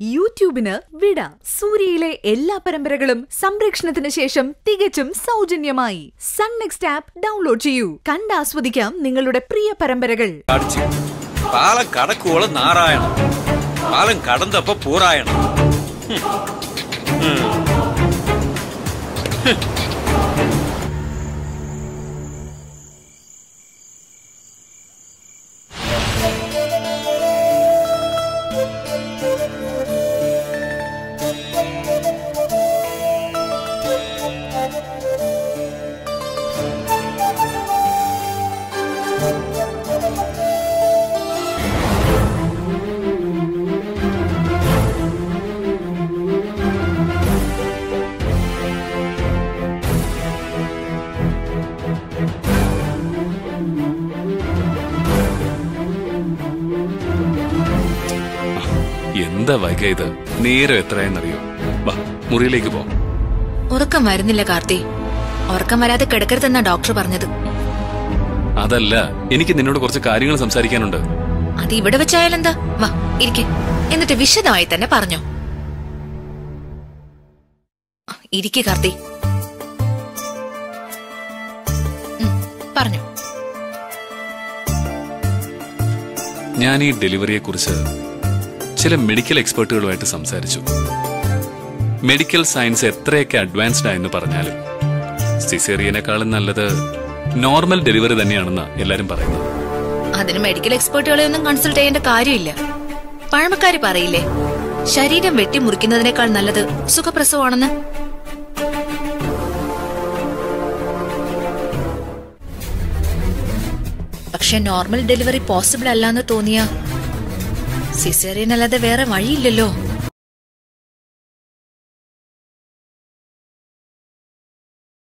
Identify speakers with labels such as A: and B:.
A: യൂട്യൂബിന് വിട. സൂര്യയിലെ എല്ലാ പരമ്പരകളും സംരക്ഷണത്തിന് ശേഷം തികച്ചും സൗജന്യമായി. സൺ നെക്സ്റ്റ് ആപ്പ് ഡൗൺലോഡ് ചെയ്യൂ. കണ്ടാസ്വദിക്കാം നിങ്ങളുടെ പ്രിയ പരമ്പരകൾ.
B: പാലം കടക്കുവോളം നാരായണം. പാലം കടന്നപ്പോ
C: എന്താ വൈക ഇത്? നേരം എത്രയെന്നറിയോ വാ മുറിയിലേക്ക് പോ.
D: ഉറക്കം വരുന്നില്ല കാർത്തി. ഉറക്കം വരാതെ കിടക്കരുതെന്നാ ഡോക്ടർ പറഞ്ഞത്.
C: അതല്ല എനിക്ക് നിന്നോട് കുറച്ച് കാര്യങ്ങൾ സംസാരിക്കാനുണ്ട്.
D: അത് ഇവിടെ വെച്ചായാലെന്താ വാ ഇരിക്കെ. എന്നിട്ട് വിശദമായി തന്നെ പറഞ്ഞോ. ഇരിക്കെ കാർത്തി. പറഞ്ഞു.
C: ഞാൻ ഈ ഡെലിവറിയെ കുറിച്ച് ചില മെഡിക്കൽ എക്സ്പേർട്ടുകളുമായിട്ട് സംസാരിച്ചു. മെഡിക്കൽ സയൻസ് എത്രയൊക്കെ അഡ്വാൻസ്ഡ് ആയെന്ന് പറഞ്ഞാലും സിസേറിയനേക്കാളും നല്ലത് നോർമൽ ഡെലിവറി തന്നെയാണെന്ന് എല്ലാരും പറയുന്നു
D: അതിന് മെഡിക്കൽ എക്സ്പേർട്ടുകളെ ഒന്നും കൺസൾട്ട് ചെയ്യേണ്ട കാര്യമില്ല. പഴമക്കാര് പറയില്ലേ ശരീരം വെട്ടിമുറിക്കുന്നതിനേക്കാൾ നല്ലത് സുഖപ്രസവമാണെന്ന്? പക്ഷെ നോർമൽ ഡെലിവറി പോസിബിൾ അല്ലാന്ന് തോന്നിയ സിസേറിയൻ അല്ലാതെ വേറെ വഴിയില്ലല്ലോ.